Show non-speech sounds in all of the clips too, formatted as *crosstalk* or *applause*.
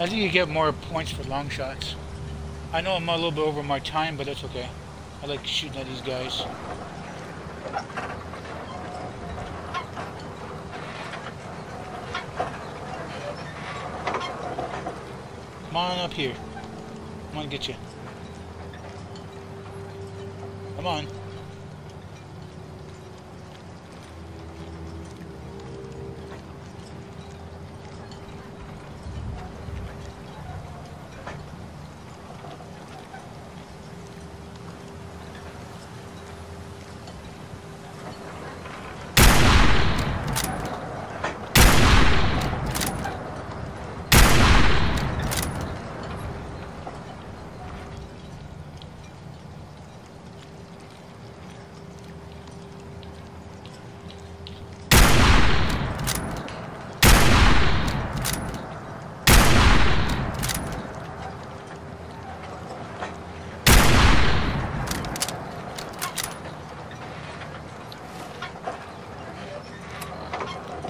I think you get more points for long shots. I know I'm a little bit over my time, but that's okay. I like shooting at these guys. Come on up here. I want to get you. Come on.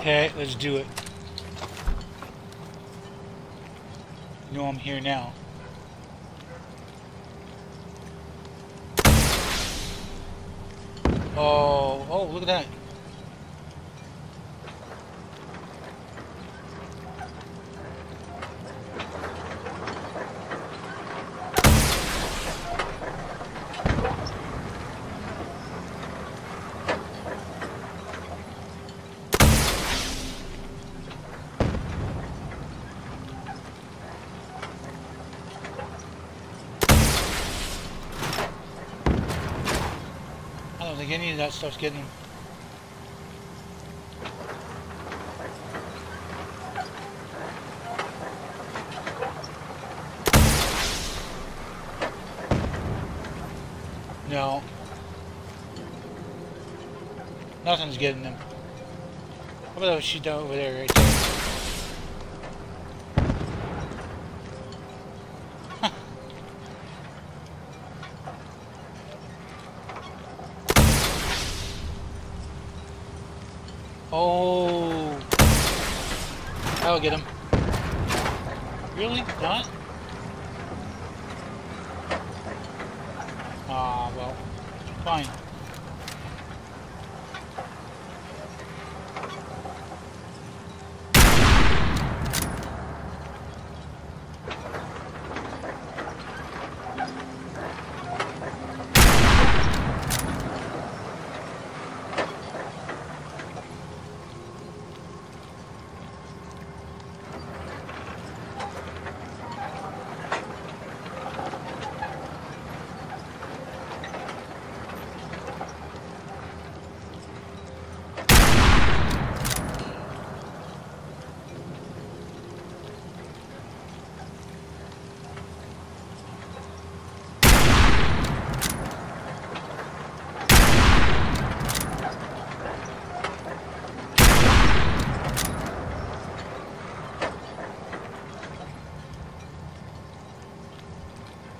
Okay, let's do it. You know I'm here now. Oh, oh, look at that. I don't think any of that stuff's getting. No. Nothing's getting them. How about that sheet down over there, right there?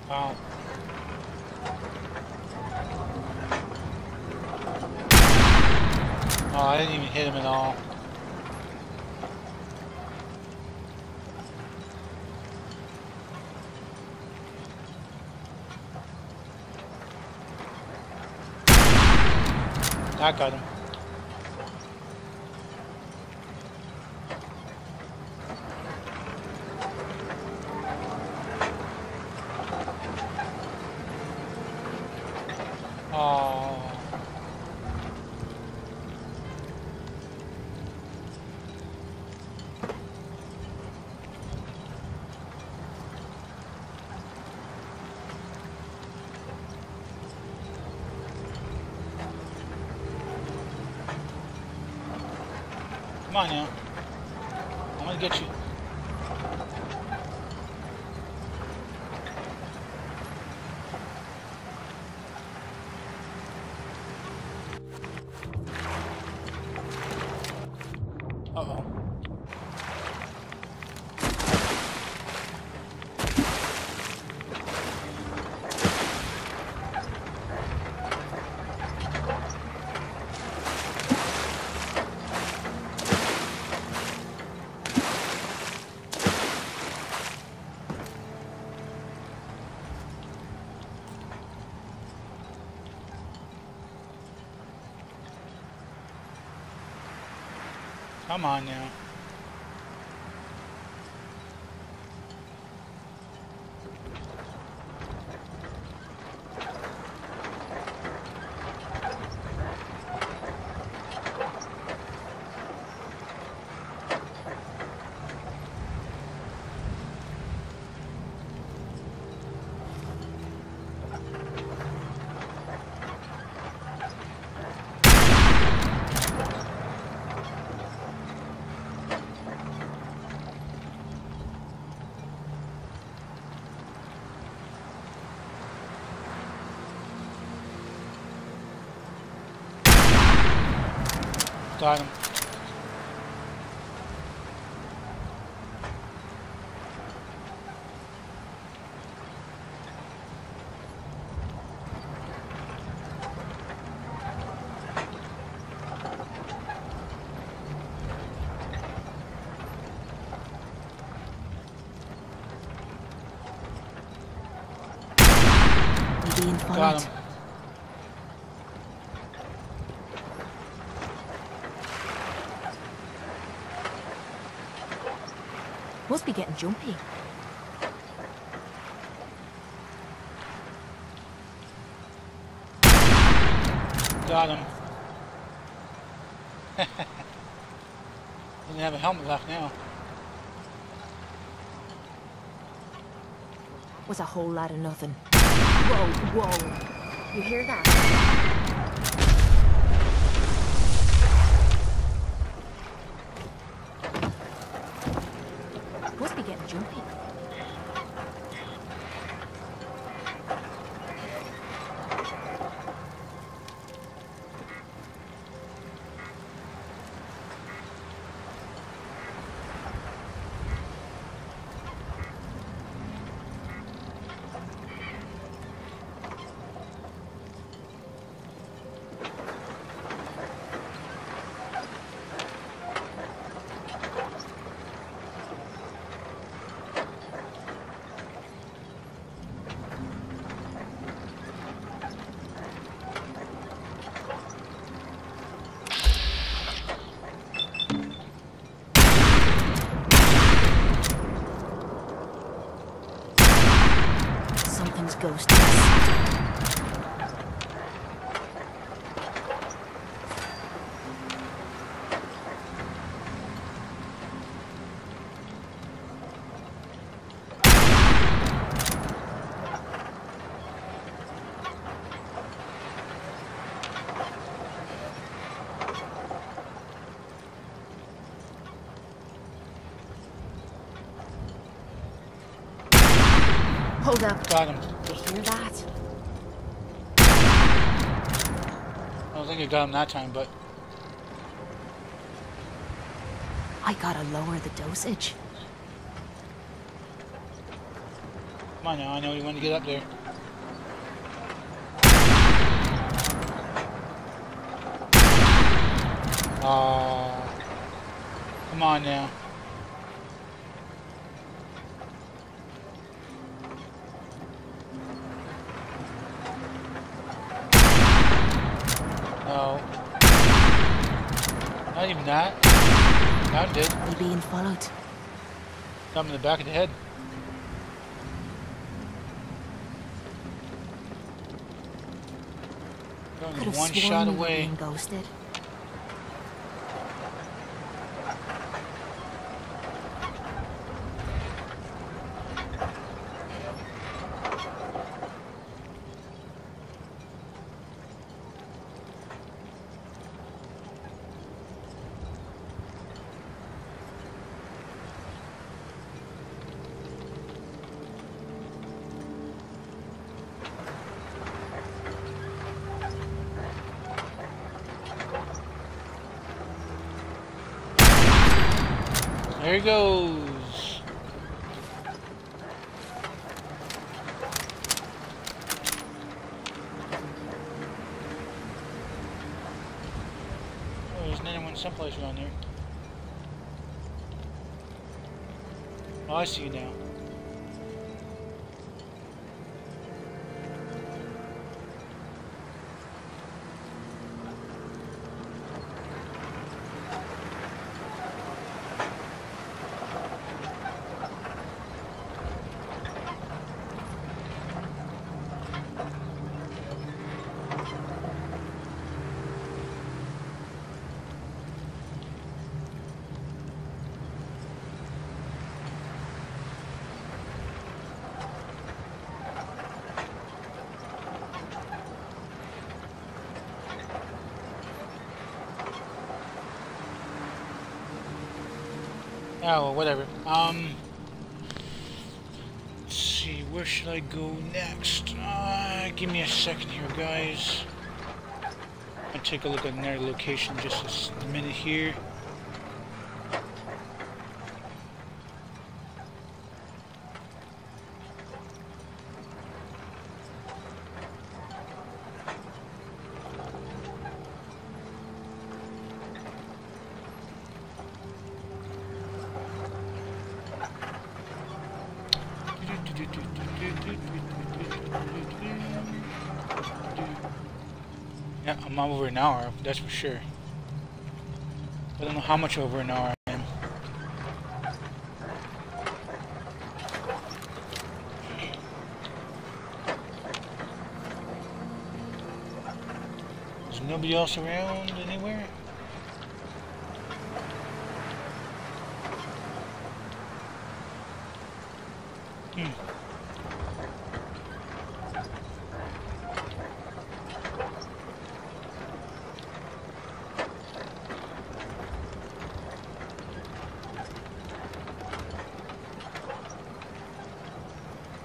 Wow. Oh, I didn't even hit him at all. I got him. Come on now. Got him. I'm being Got followed. him. Must be getting jumpy. Got him. *laughs* Doesn't have a helmet left now. Was a whole lot of nothing. Whoa, whoa. You hear that? Must be getting jumpy. Something's ghosting us. Hold up. Got him. You hear that? I don't think I got him that time, but I gotta lower the dosage. come on now. I know you want to get up there. Oh, come on now. No. Not even that. That did. We're being followed. Got him in the back of the head. Could have one shot away. being ghosted. There he goes. Oh, there's another one someplace around there. Oh, I see you now. Oh, whatever. Um, let's see, where should I go next? Uh, give me a second here, guys. I'll take a look at another location just a minute here. Yeah, I'm over an hour, that's for sure. I don't know how much over an hour I am. There's nobody else around anywhere? Hmm.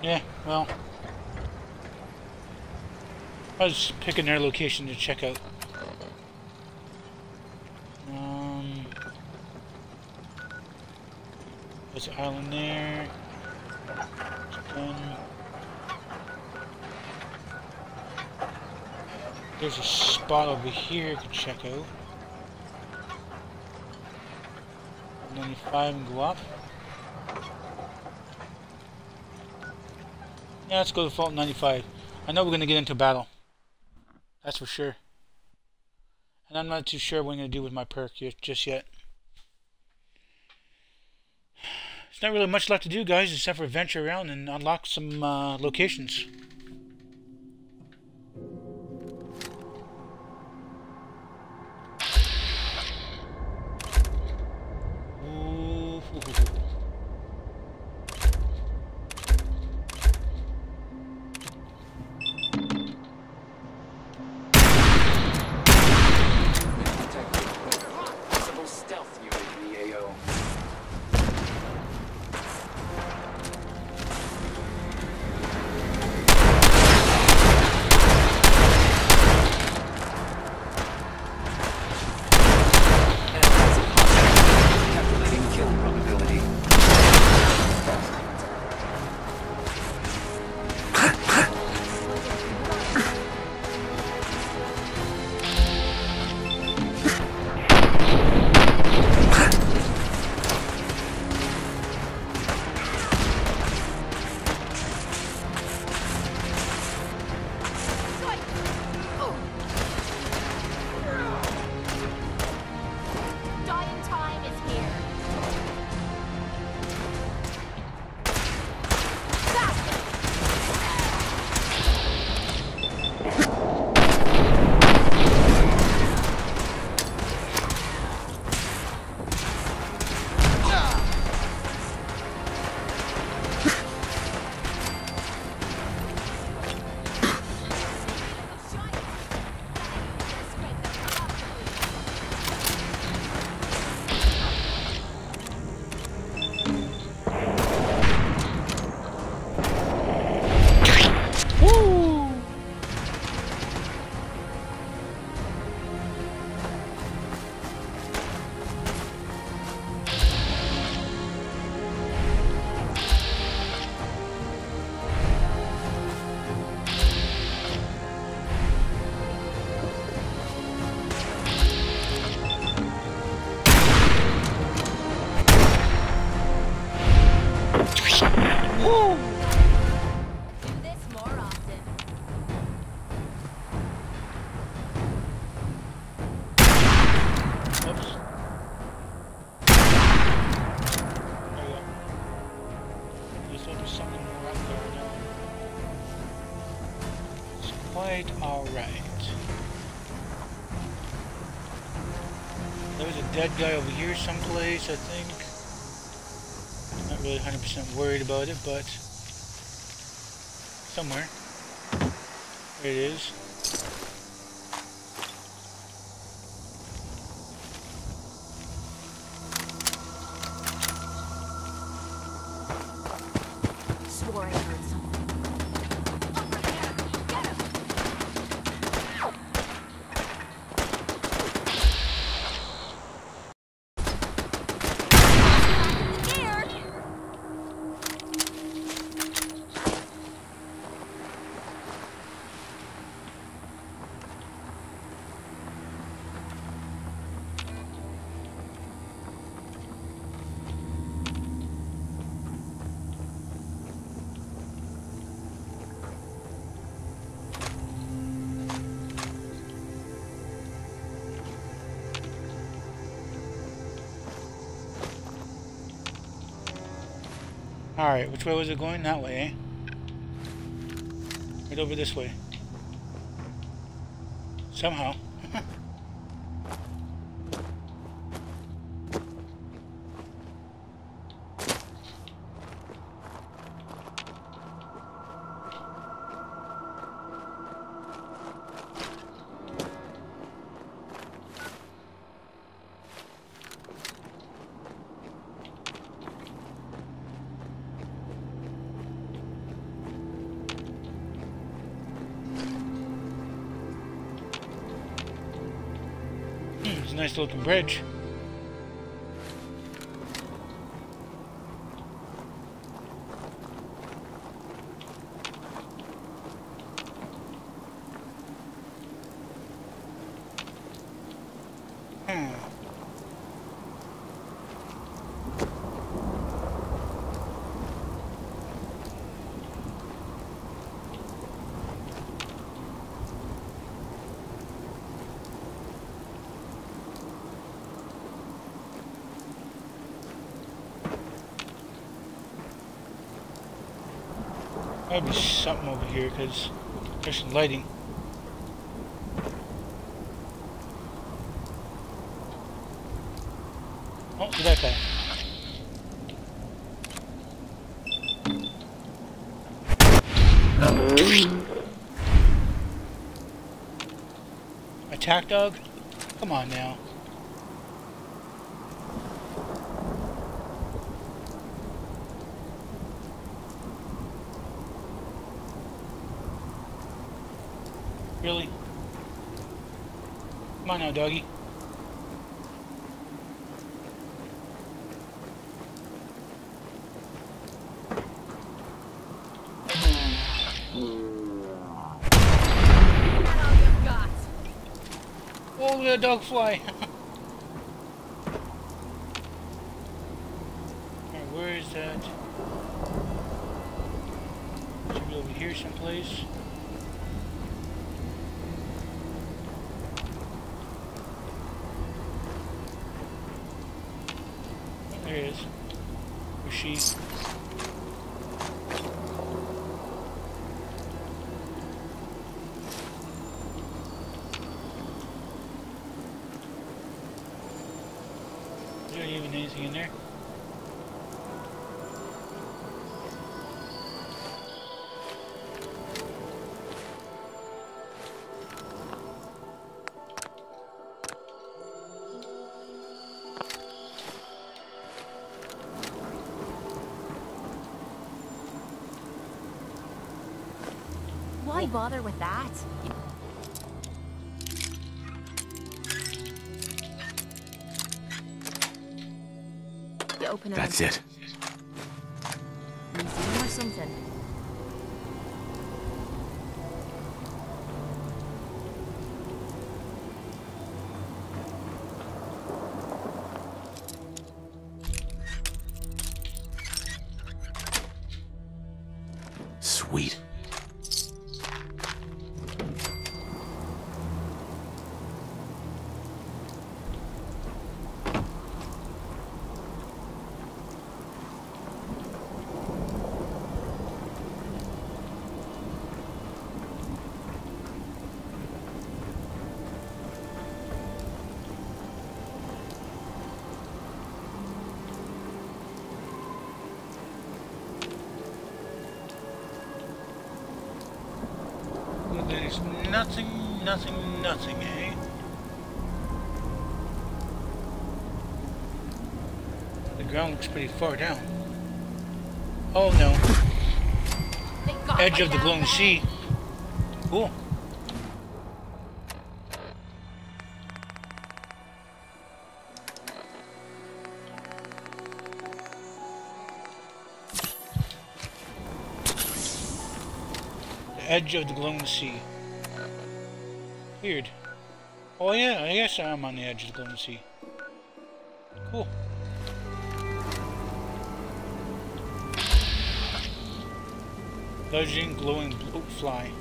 Yeah, well. I was picking their location to check out. Um, there's an island there. There's a spot over here you can check out. 95 and go up. Yeah, let's go to Vault 95. I know we're going to get into battle. That's for sure. And I'm not too sure what I'm going to do with my perk just yet. There's not really much left to do, guys, except for venture around and unlock some uh, locations. Dead guy over here someplace, I think. Not really 100% worried about it, but somewhere. There it is. Way was it going? That way, eh? Right over this way. Somehow. Nice looking bridge. Hmm. Might be something over here because there's some lighting. Oh, look at that guy. Attack dog? Come on now. Really? On doggy. Oh, that dog fly. *laughs* Alright, where is that? Should be over here someplace. There it is. Where's she? Is there even anything in there? Bother with that? That's it. Pretty far down. Oh no, edge of the glowing sea. Cool. The edge of the glowing sea. Weird. Oh yeah, I guess I'm on the edge of the glowing sea. Cool. Legend glowing bloat fly.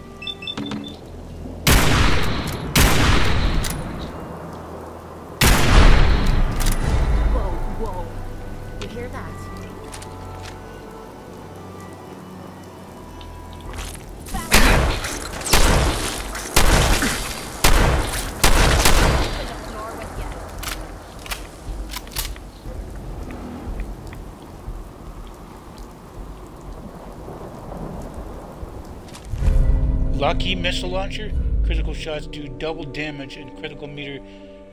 Lucky missile launcher. Critical shots do double damage and critical meter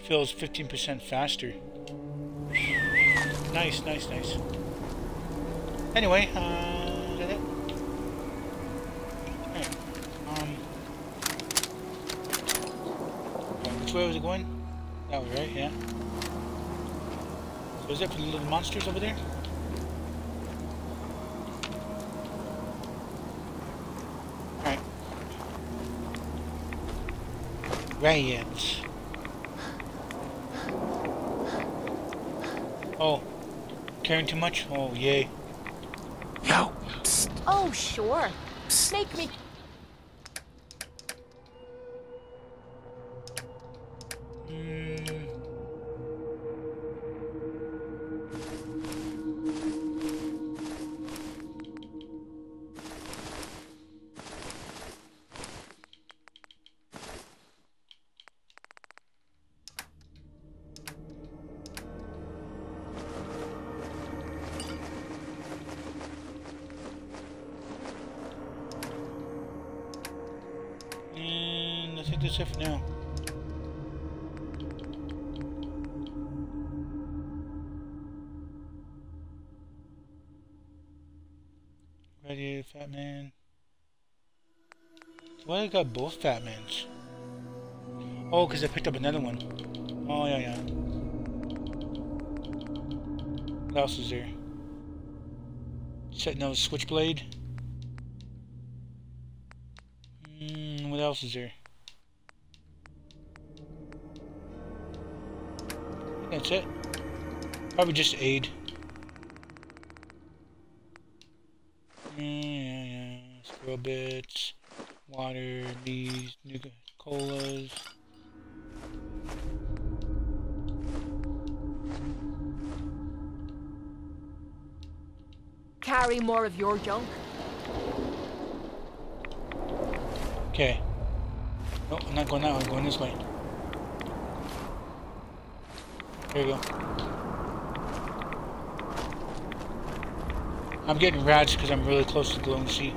fills 15% faster. Nice, nice, nice. Anyway, uh, that it? Um, which way was it going? That way, right? Yeah. So is that for the little monsters over there? Riots. Oh. Caring too much? Oh, yay. Yo. Oh, sure. Make me. That's it for now. Ready, Fat Man. Why I got both Fat Mans? Oh, because I picked up another one. Oh, yeah, yeah. What else is there? Setting out Switchblade. Mm, what else is there? That's it. Probably just aid. Yeah, yeah, yeah. Squirrel bits, water, these, Nuka colas. Carry more of your junk. Okay. Nope, I'm not going that way. I'm going this way. I'm getting rats because I'm really close to glowing sea.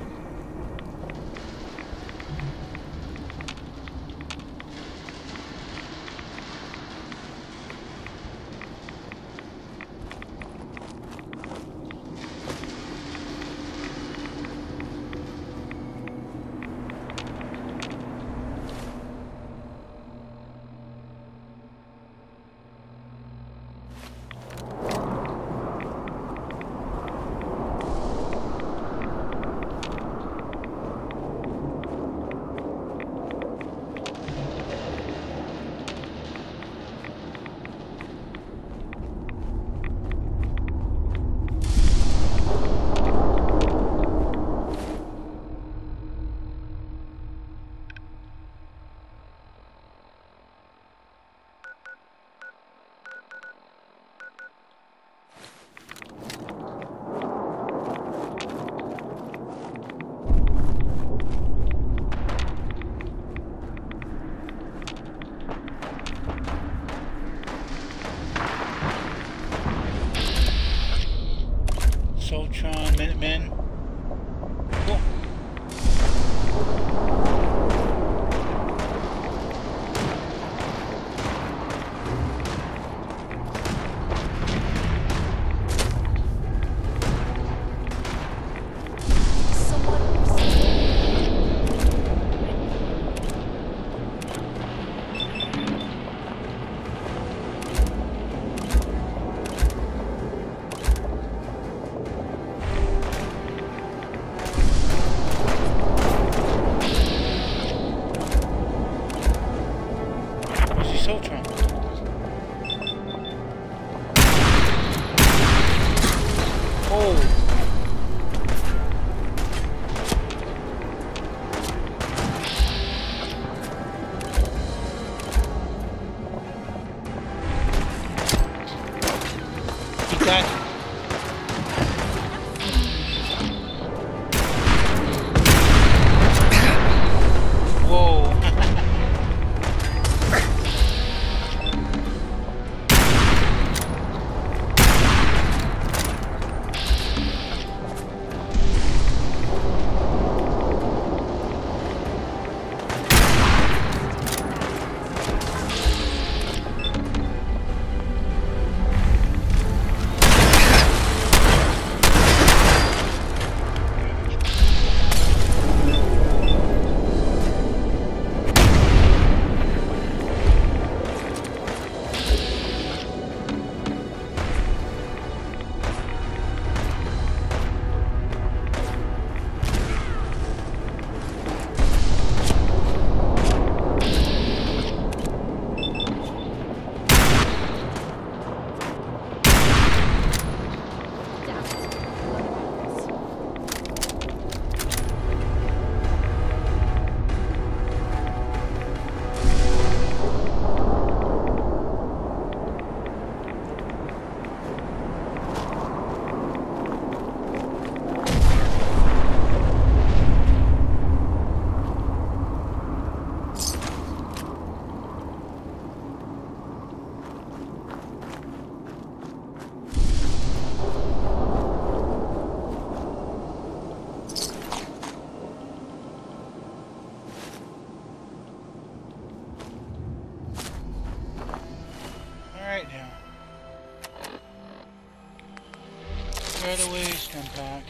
Right away, stem pack.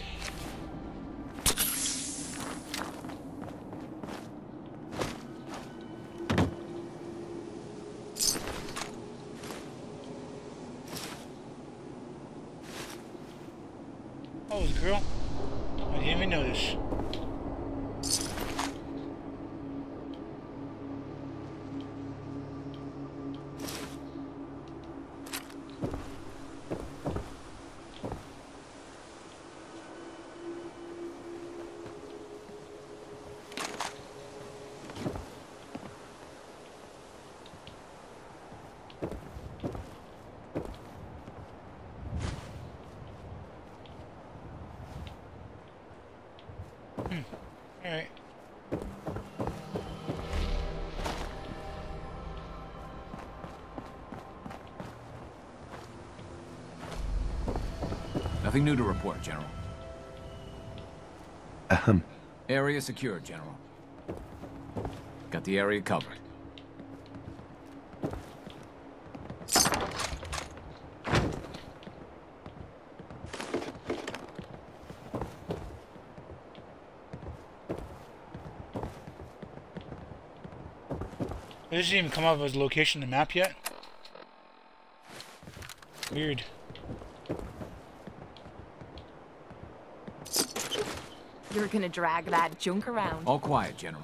Oh, it was a girl? I didn't even notice. Alright. Nothing new to report, General. Ahem. Area secured, General. Got the area covered. Doesn't even come up as location in the map yet. Weird. You're gonna drag that junk around. All quiet, General.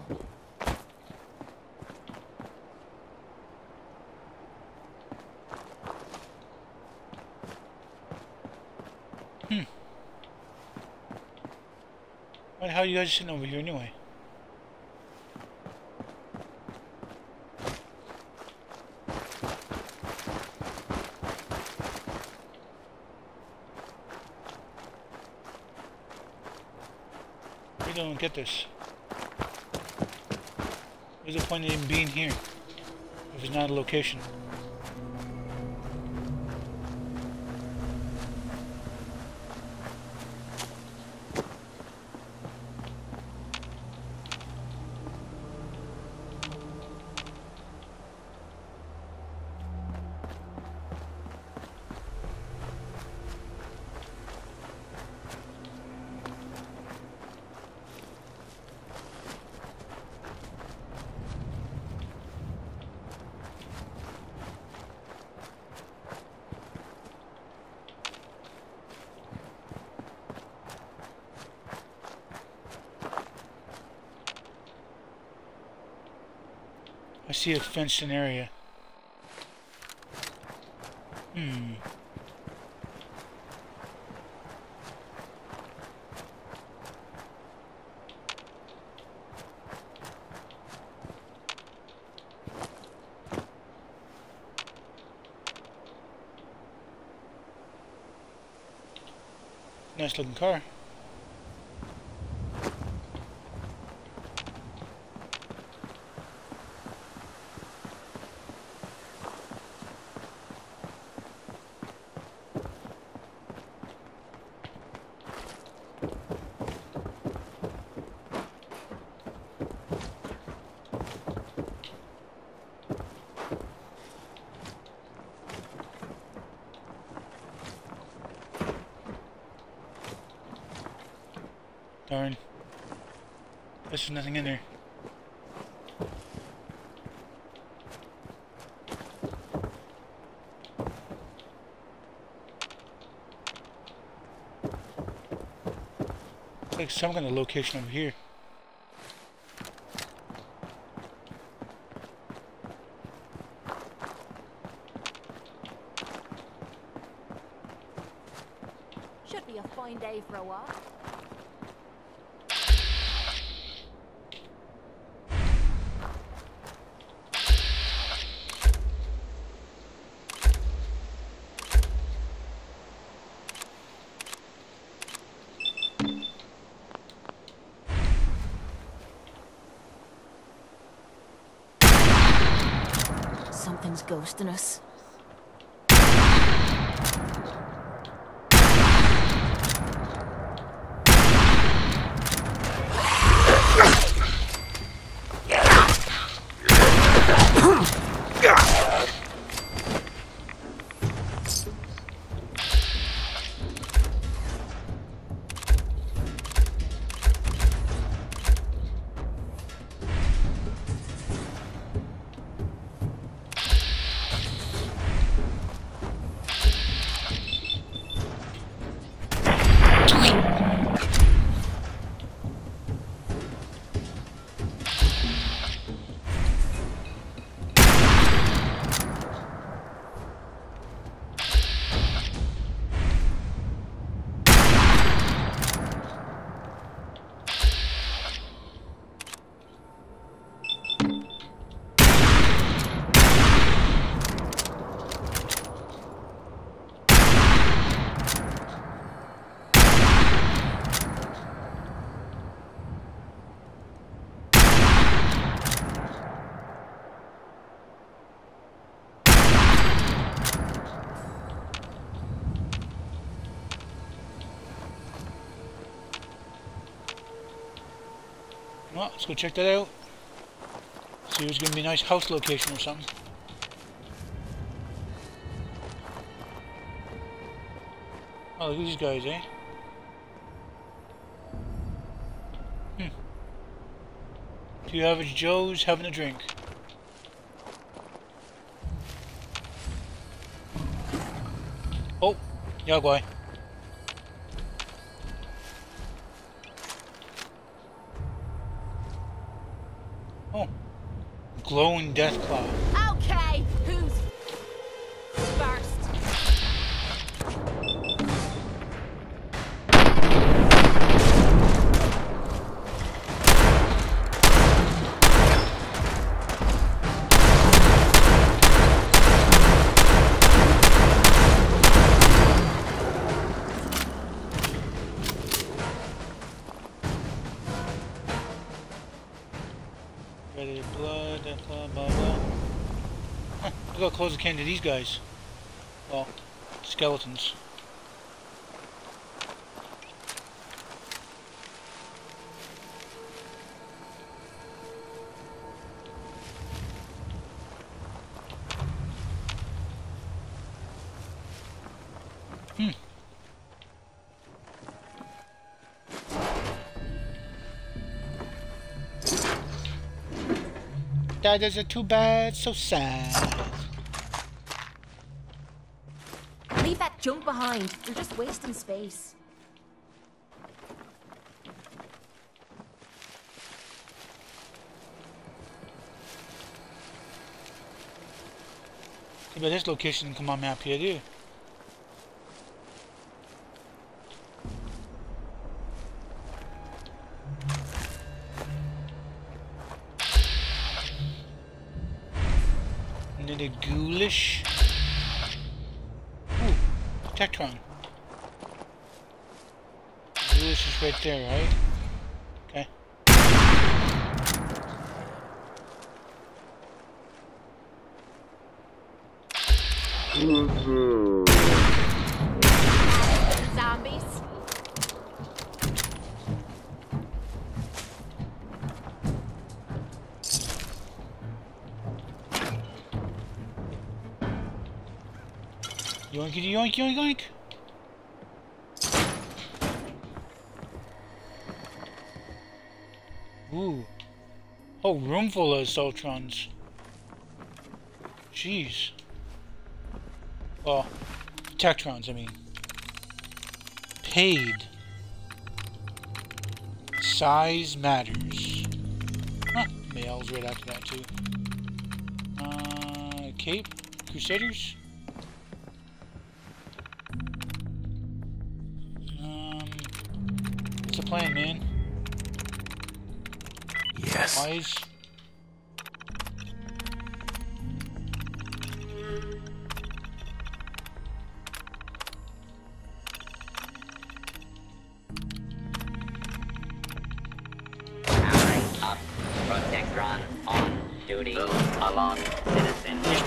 Hmm. Why the hell are you guys sitting over here anyway? We don't get this. What's the point of even being here? If it's not a location. See a fenced in area. Hmm. Nice looking car. There's nothing in there. Like some kind of location over here. Should be a fine day for a walk. aizraujošs. Well, let's go check that out. See if it's gonna be a nice house location or something. Oh, look at these guys, eh? Hmm. Two average Joes having a drink. Oh, Yao Guai. Glowing death cloud. Close it came to these guys. Well, skeletons. Hmm. That is a too bad, so sad. Junk behind. You're just wasting space. But this location come on map here, do? Another ghoulish. Tectron. Ghoulish is right there, right? Okay. Zombies. Yoink yoink yoink yoink. Ooh. Oh, room full of Soltrons. Jeez. Well, Tectrons, I mean. Paid. Size matters. Huh, males right after that too. Uh, Cape? Crusaders?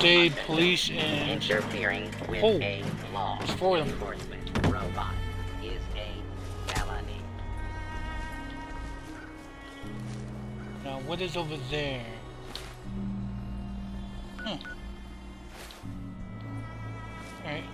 Aid, uh, police, and Interfering with Oh, a law them. What is over there? Huh. Alright.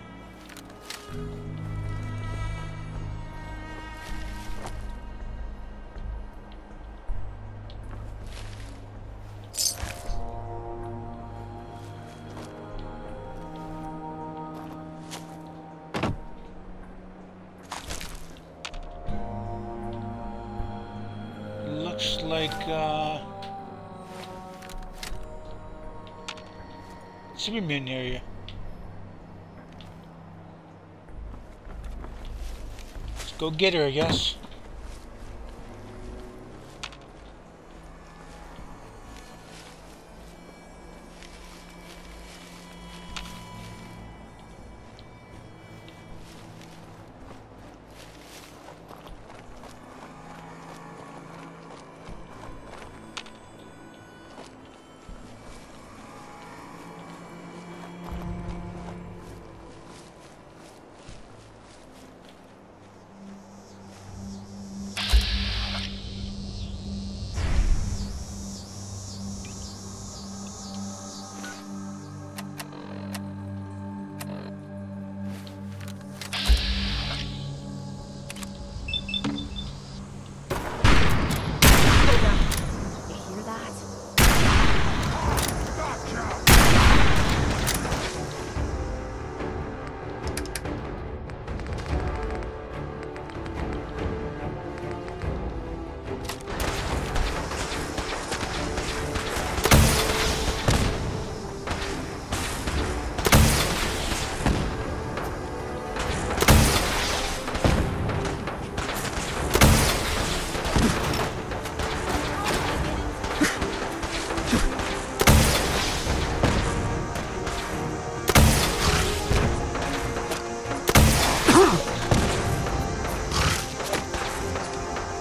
Looks like, uh... Superman area. Let's go get her, I guess.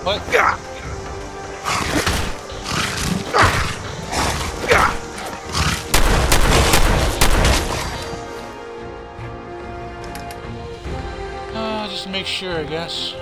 What? Uh, just make sure, I guess.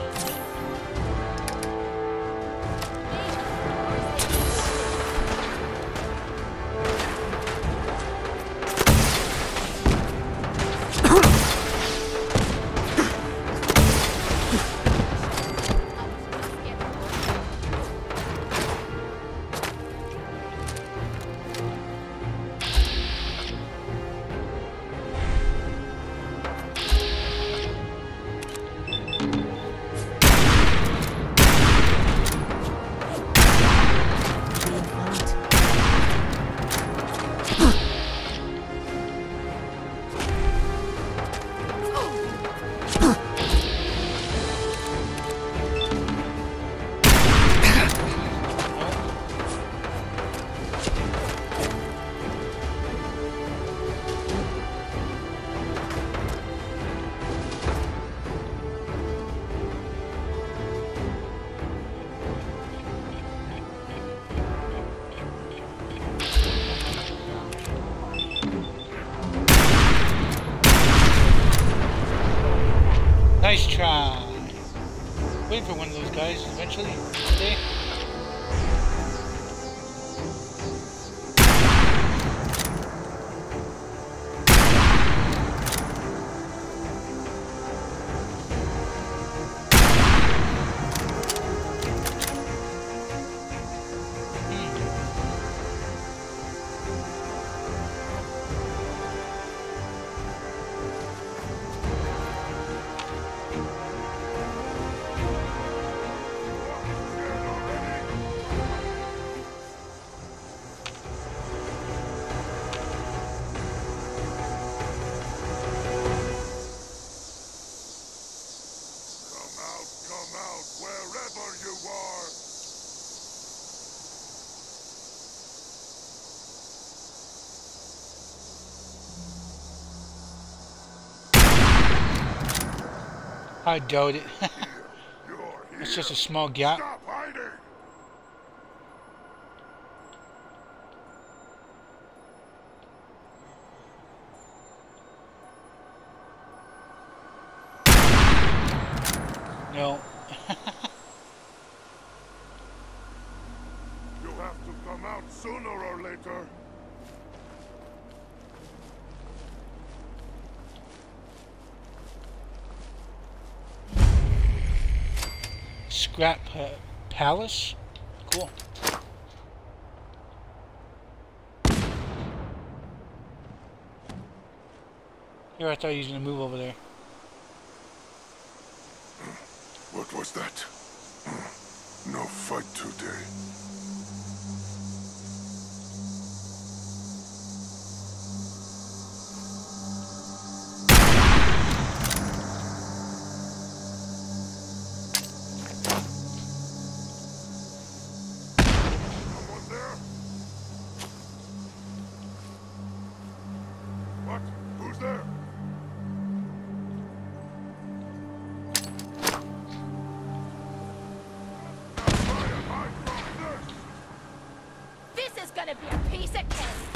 I doubt it. *laughs* it's just a small gap. palace. Cool. Here I thought he was going to move over there. Reset test.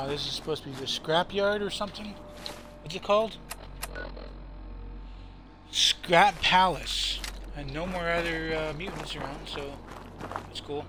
Now, this is supposed to be the scrapyard or something? What's it called? Scrap Palace. And no more other uh, mutants around, so that's cool.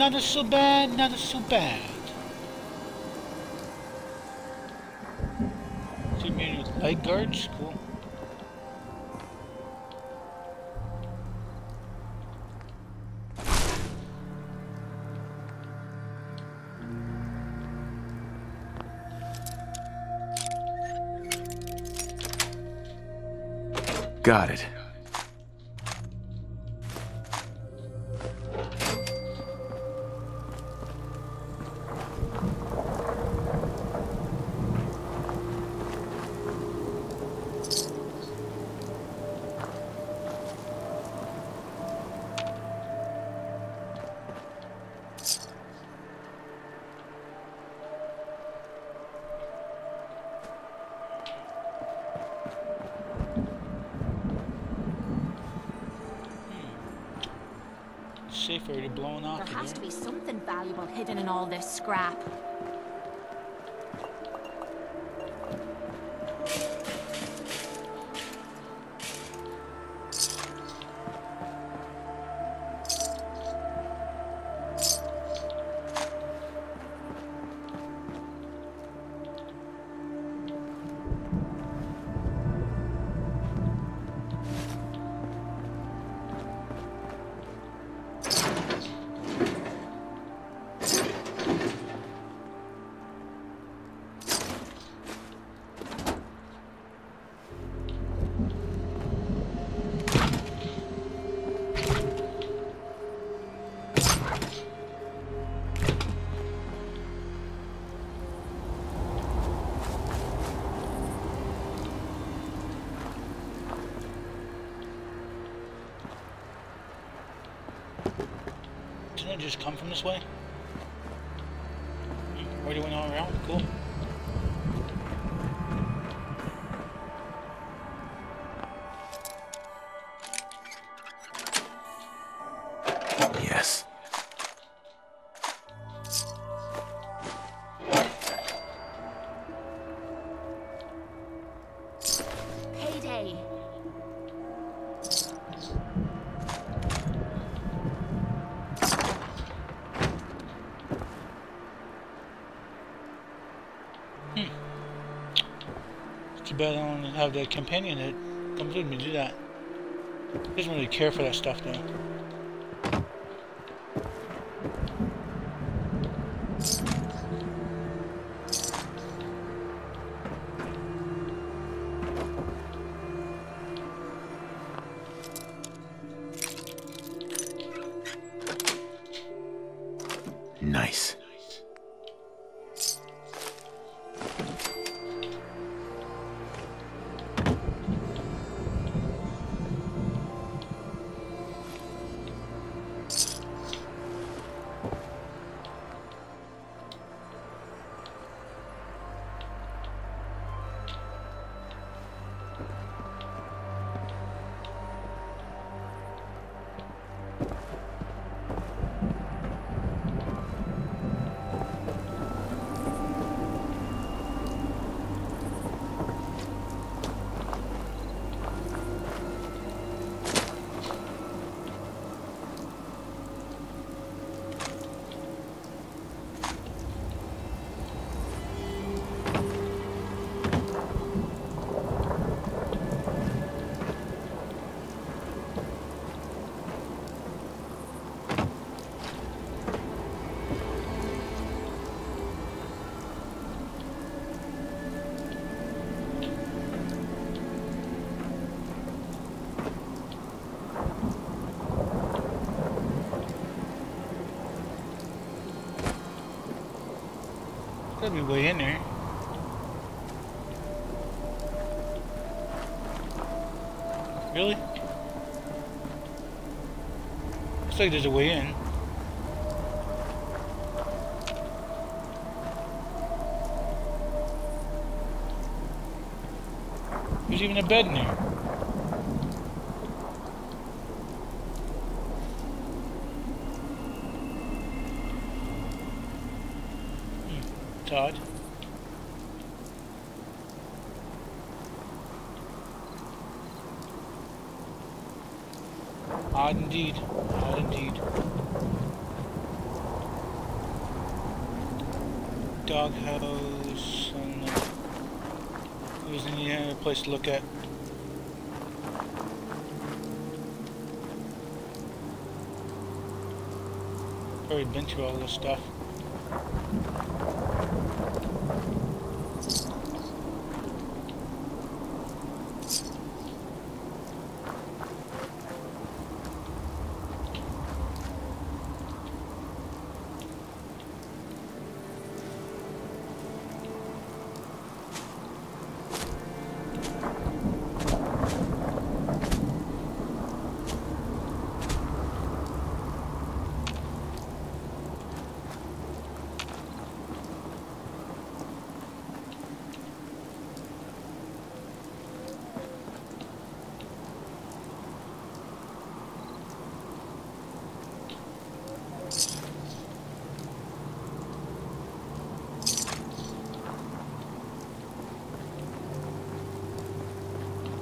Not so bad, not so bad. See me with light guards? Cool. Got it. Just come from this way? Already went all around? Cool. Have the companion that comes with me do that. He doesn't really care for that stuff though. Gotta be way in there. Really? Looks like there's a way in. There's even a bed in there. Hmm, Todd. Odd indeed. Odd indeed. Doghouse. I don't know. There's to look at. Already been through all this stuff.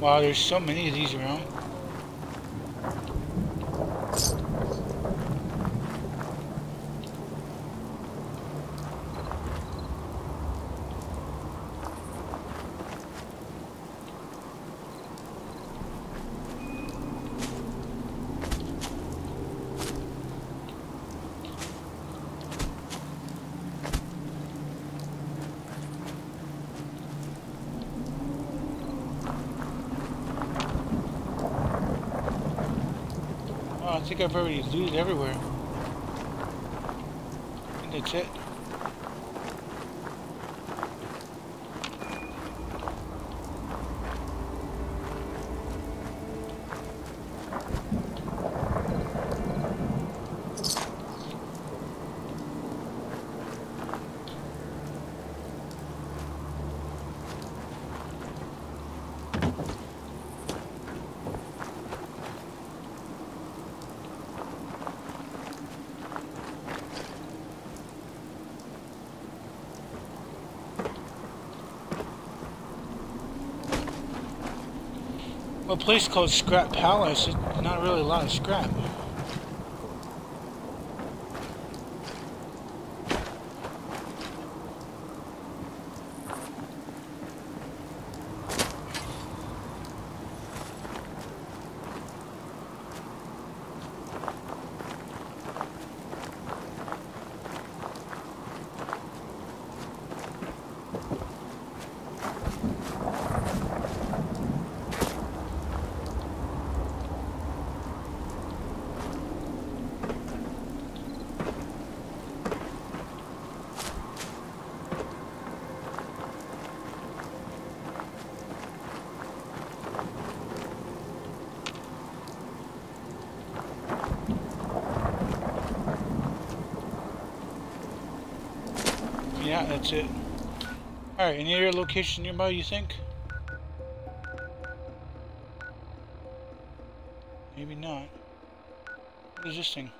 Wow, there's so many of these around. Oh, I think I've already looted everywhere. I think that's it. Well, a place called Scrap Palace, it's not really a lot of scrap. Yeah, that's it. Alright, any other location nearby you think? Maybe not. What is this thing?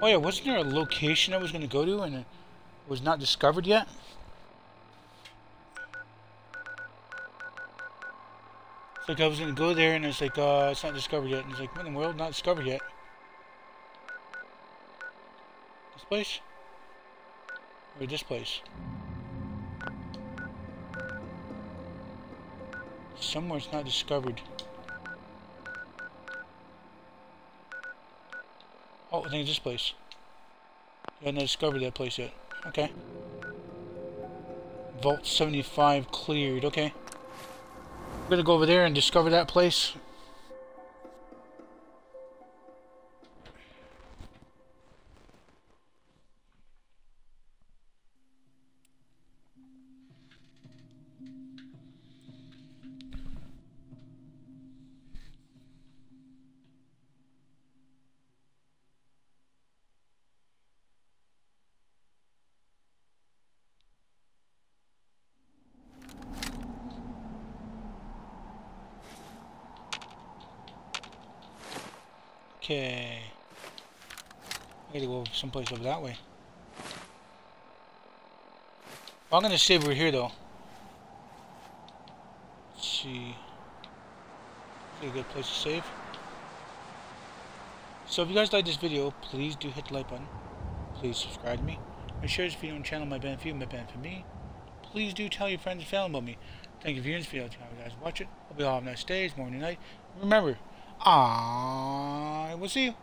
Oh yeah, wasn't there a location I was going to go to and it was not discovered yet? It's like I was going to go there and it's like, uh, it's not discovered yet. And it's like, what in the world? Not discovered yet. This place? Or this place? Somewhere it's not discovered. Oh, I think it's this place. You haven't discovered that place yet. Okay. Vault 75 cleared. Okay. I'm gonna go over there and discover that place. Okay. I gotta go someplace over that way. I'm gonna save over here though. Let's see. Is a good place to save? So if you guys like this video, please do hit the like button. Please subscribe to me. And share this video on channel my benefit you, my benefit me. Please do tell your friends and family about me. Thank you for viewing this video. Tell you guys watch it. Hope you all have a nice day, morning, night. Remember, I will see you.